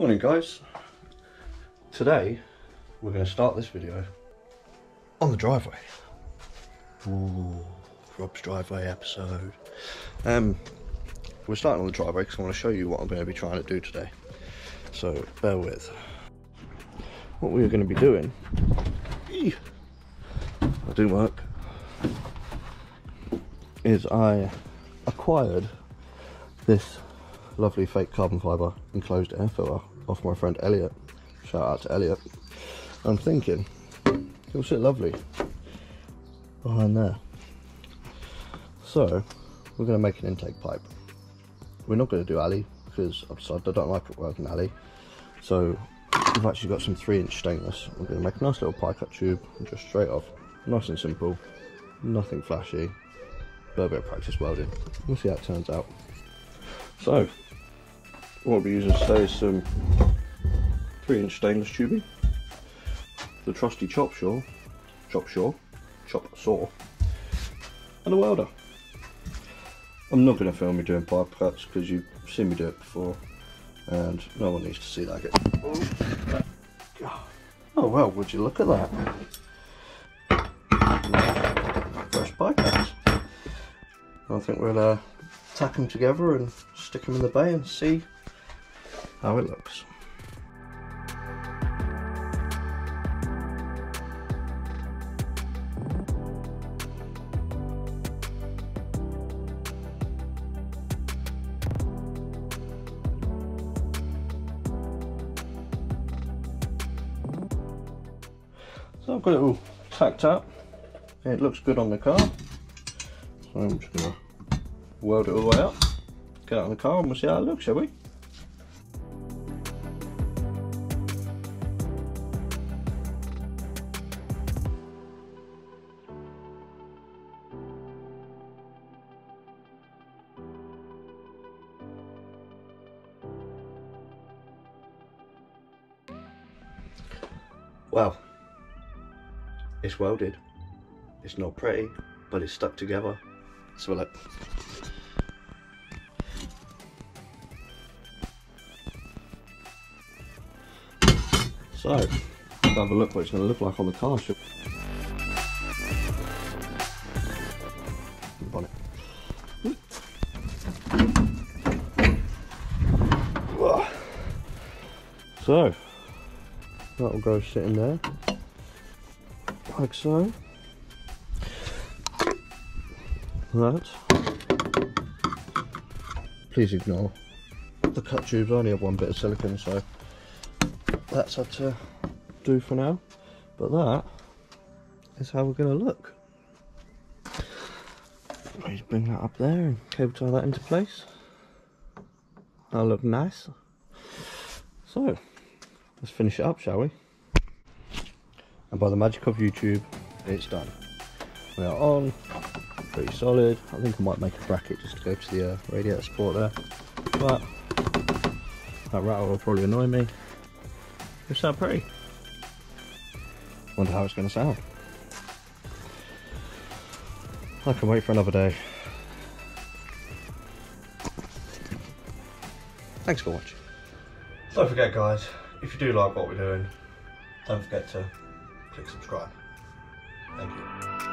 Morning guys. Today we're going to start this video on the driveway. Ooh, Rob's driveway episode. Um, we're starting on the driveway because I want to show you what I'm going to be trying to do today. So bear with. What we're going to be doing. That didn't work. Is I acquired this lovely fake carbon fibre enclosed air filler off my friend Elliot. Shout out to Elliot. I'm thinking it'll sit lovely behind there. So we're going to make an intake pipe. We're not going to do alley because I've decided I don't like it working alley. So we've actually got some three inch stainless. We're going to make a nice little pie cut tube just straight off. Nice and simple. Nothing flashy. A bit of practice welding. We'll see how it turns out. So, what we're using today is some 3 inch stainless tubing, the trusty chop saw, chop saw, chop saw, and a welder. I'm not going to film me doing pipe cuts because you've seen me do it before and no one needs to see that again. Oh well, would you look at that? Fresh pipe cuts. I think we'll uh, tack them together and stick them in the bay and see how it looks. So I've got it all tacked up. It looks good on the car. So I'm just gonna weld it all the way up, get it on the car and we'll see how it looks, shall we? Well, it's welded. It's not pretty, but it's stuck together. So look. So, let's have a look what it's going to look like on the car. Shall Bonnet. So, that'll go sitting there, like so. That. Please ignore the cut tubes. Only have one bit of silicone, so that's had to do for now. But that is how we're going to look. Just bring that up there and cable tie that into place. That'll look nice. So, let's finish it up, shall we? And by the magic of YouTube, it's done. We are on, pretty solid. I think I might make a bracket just to go to the uh, radiator support there. But that rattle will probably annoy me. It's sound pretty. Wonder how it's going to sound. I can wait for another day. Thanks for watching. Don't forget guys, if you do like what we're doing, don't forget to click subscribe. Thank you.